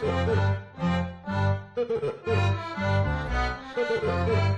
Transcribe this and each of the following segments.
フフフフ。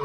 う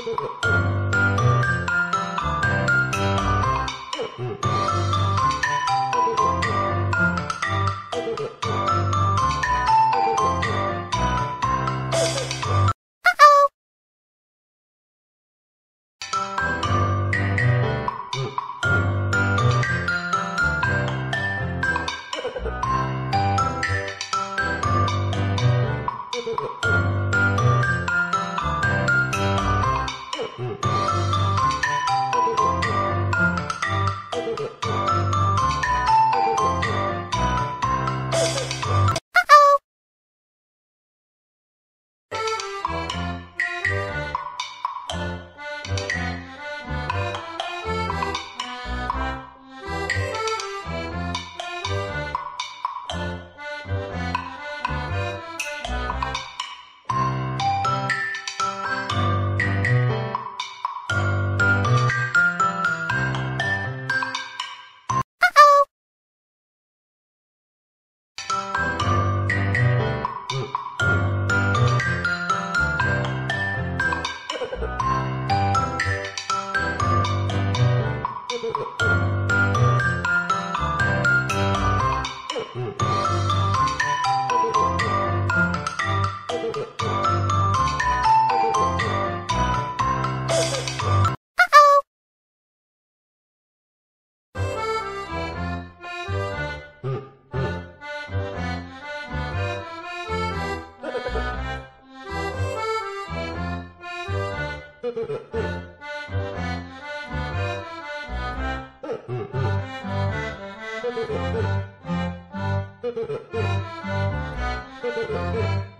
ん Oh, フフフフ。